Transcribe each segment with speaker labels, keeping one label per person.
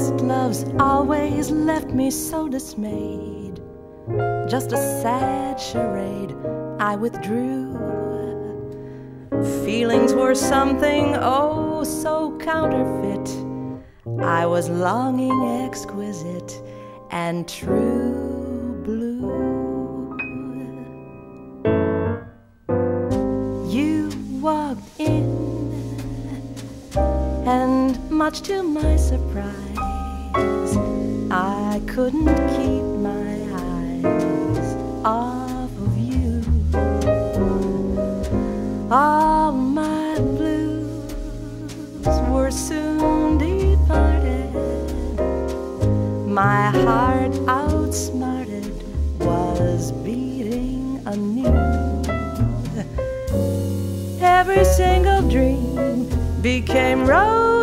Speaker 1: past loves always left me so dismayed. Just a sad charade, I withdrew. Feelings were something oh so counterfeit. I was longing exquisite and true blue. You walked in, and much to my surprise, I couldn't keep my eyes off of you. All my blues were soon departed. My heart outsmarted was beating anew. Every single dream became roses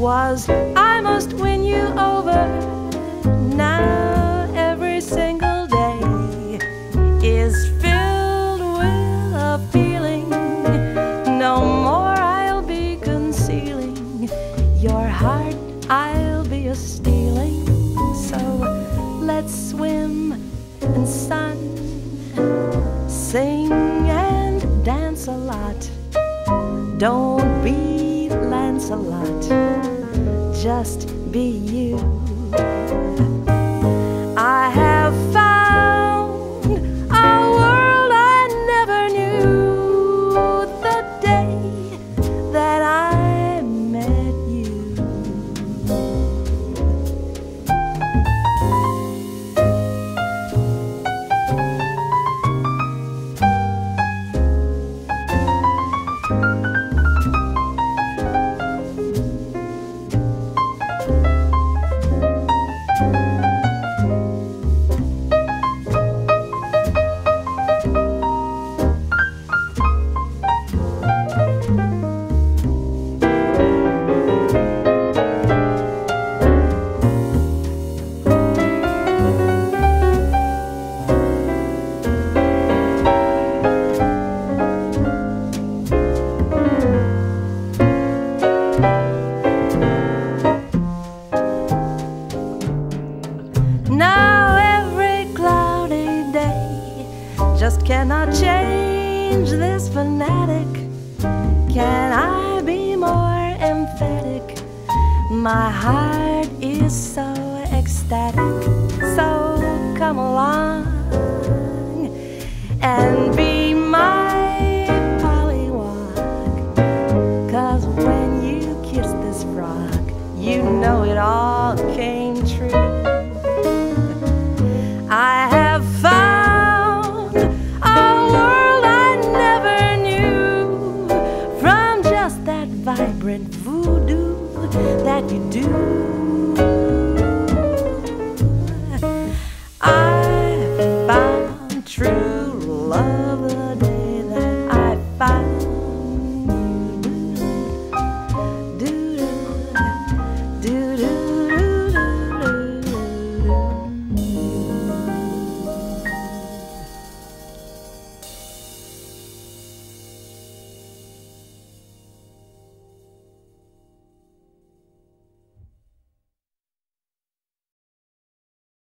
Speaker 1: was I must win you over. Now every single day is filled with a feeling. No more I'll be concealing your heart. I'll be a stealing. So let's swim and sun, sing and dance a lot. Don't be Lancelot, just be you. just cannot change this fanatic. Can I be more emphatic? My heart is so ecstatic. So come along and be my pollywog. Cause when you kiss this frog, you know it all came. vibrant voodoo that you do.